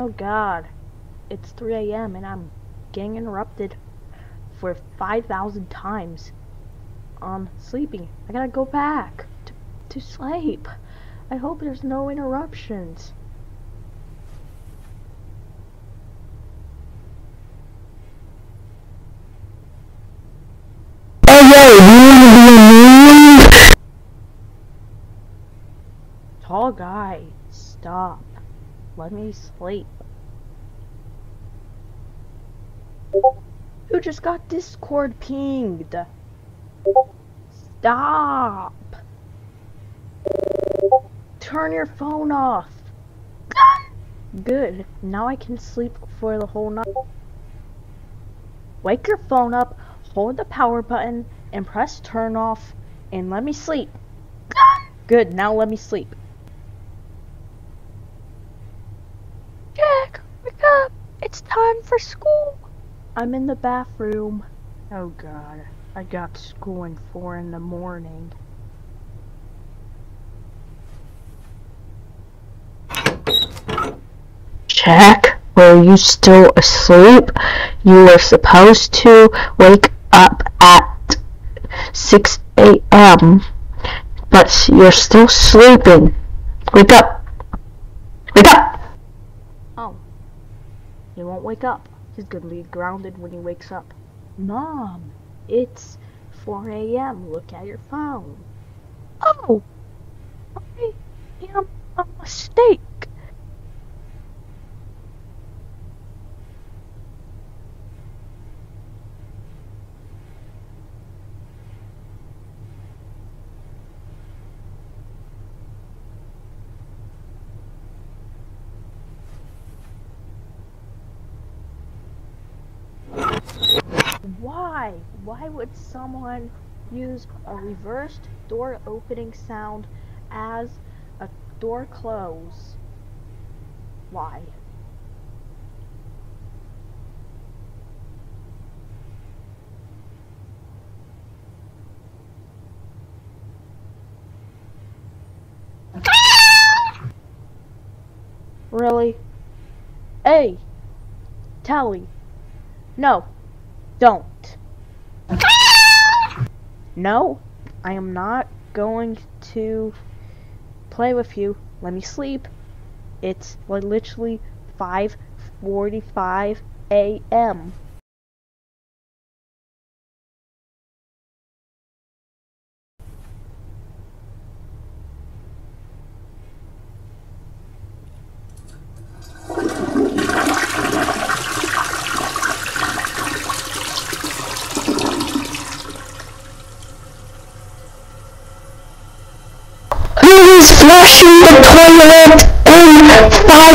Oh god. It's 3 a.m. and I'm getting interrupted for 5,000 times on sleeping. I gotta go back to, to sleep. I hope there's no interruptions. Tall guy, stop. Let me sleep. Who just got Discord pinged? Stop! Turn your phone off! Good. Now I can sleep for the whole night. Wake your phone up, hold the power button, and press turn off, and let me sleep. Good, now let me sleep. Jack, wake up! It's time for school! I'm in the bathroom. Oh god, I got school in 4 in the morning. Jack, were you still asleep? You were supposed to wake up at 6 a.m., but you're still sleeping. Wake up! Wake up! He won't wake up. He's gonna be grounded when he wakes up. Mom, it's 4 a.m. Look at your phone. Oh! I am a mistake. Why? Why would someone use a reversed door opening sound as a door close? Why? Really? Hey! Tally! No! Don't! No! I am not going to play with you. Let me sleep. It's like literally 5.45 a.m. who is flushing the toilet and